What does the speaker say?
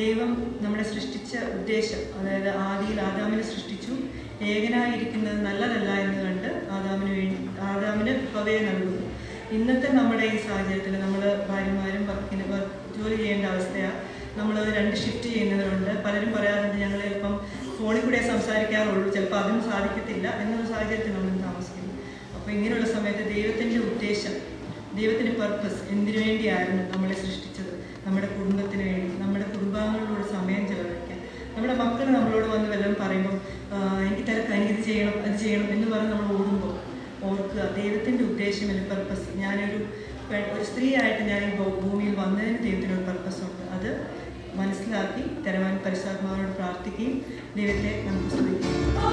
ദൈവം നമ്മളെ സൃഷ്ടിച്ച ഉദ്ദേശം അതായത് ആദിയിൽ ആദാമിനെ സൃഷ്ടിച്ചു. ഏകനായിരിക്കുന്നത് നല്ലതല്ല എന്ന് കണ്ട് ആദാമിന് വേണ്ടി ആദാമിന് പവയെ നൽകുന്നു. ഇന്നത്തെ നമ്മുടെ ഈ സാഹചര്യത്തിൽ നമ്മൾ ഭാര്യമാരും വർക്കിന് വർക്ക് ജോലി ചെയ്യേണ്ട അവസ്ഥയാണ് നമ്മൾ രണ്ട് ഷിഫ്റ്റ് ചെയ്യുന്നവരുണ്ട്. പലരും പറയാറുണ്ട് ഞങ്ങൾ ചിലപ്പം ഫോണിൽ കൂടെ സംസാരിക്കാറുള്ളൂ. ചിലപ്പോൾ അതിനും സാധിക്കത്തില്ല എന്നൊരു സാഹചര്യത്തിൽ നമ്മൾ താമസിക്കുന്നു. അപ്പോൾ ഇങ്ങനെയുള്ള സമയത്ത് ദൈവത്തിന്റെ ഉദ്ദേശം ദൈവത്തിന്റെ പർപ്പസ് എന്തിനു വേണ്ടിയായിരുന്നു നമ്മളെ സൃഷ്ടിച്ചത്? ദൈവത്തിന്റെ ഉദ്ദേശം ഒരു പർപ്പസ് ഞാനൊരു ഒരു സ്ത്രീയായിട്ട് ഞാൻ ഈ ഭൂമിയിൽ വന്നതിന് ദൈവത്തിനൊരു പർപ്പസുണ്ട് അത് മനസ്സിലാക്കി തരവാൻ പരിശുദ്ധാത്മാവിനോട് പ്രാർത്ഥിക്കുകയും ദൈവത്തെ നമുക്ക് സ്തുതിക്കുകയും